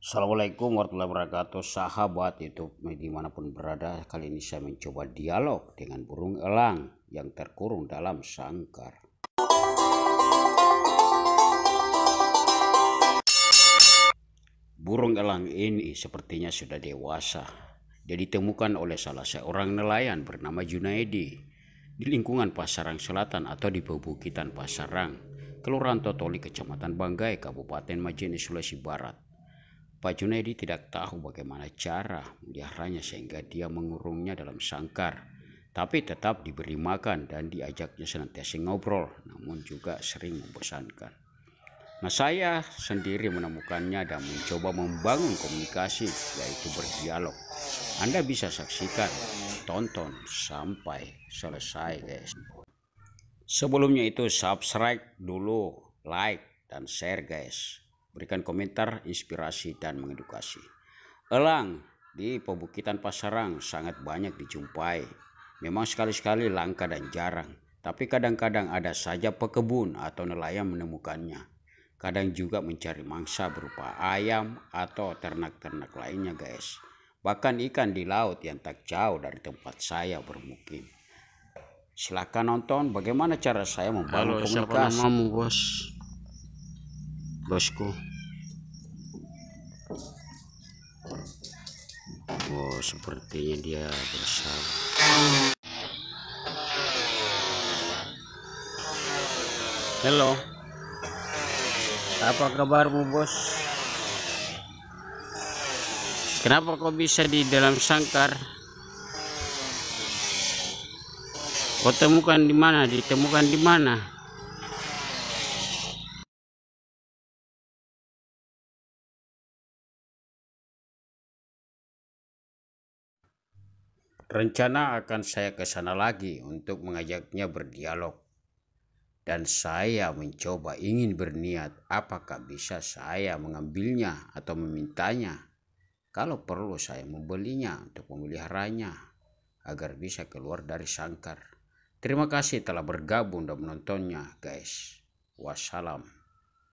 Assalamualaikum warahmatullahi wabarakatuh. Sahabat Youtube di mana pun berada Kali ini saya mencoba dialog dengan burung elang Yang terkurung dalam sangkar. Burung elang ini sepertinya sudah dewasa. Dia ditemukan oleh salah seorang nelayan bernama Junaidi Di lingkungan Pasarang Selatan atau di Pebukitan Pasarang Kelurahan Totoli, Kecamatan Banggai, Kabupaten Majene, Sulawesi Barat. Pak Junaidi tidak tahu bagaimana cara meliharanya sehingga dia mengurungnya dalam sangkar. Tapi tetap diberi makan dan diajaknya senantiasa ngobrol, namun juga sering membosankan. Nah saya sendiri menemukannya dan mencoba membangun komunikasi yaitu berdialog. Anda bisa saksikan, tonton sampai selesai guys. Sebelumnya itu subscribe dulu, like, dan share guys. Berikan komentar, inspirasi, dan mengedukasi. Elang di pebukitan Pasarang sangat banyak dijumpai. Memang sekali-sekali langka dan jarang. Tapi kadang-kadang ada saja pekebun atau nelayan menemukannya. Kadang juga mencari mangsa berupa ayam atau ternak-ternak lainnya guys. Bahkan ikan di laut yang tak jauh dari tempat saya bermukim. Silahkan nonton bagaimana cara saya membangun Halo, siapa komunikasi. namamu bos? Bosku. Oh, sepertinya dia bersalah. Halo. Apa kabarmu bos? Kenapa kau bisa di dalam sangkar? Kau temukan di mana? Ditemukan di mana? Rencana akan saya ke sana lagi untuk mengajaknya berdialog. Dan saya mencoba ingin berniat apakah bisa saya mengambilnya atau memintanya. Kalau perlu saya membelinya untuk memeliharanya agar bisa keluar dari sangkar. Terima kasih telah bergabung dan menontonnya guys. Wassalam.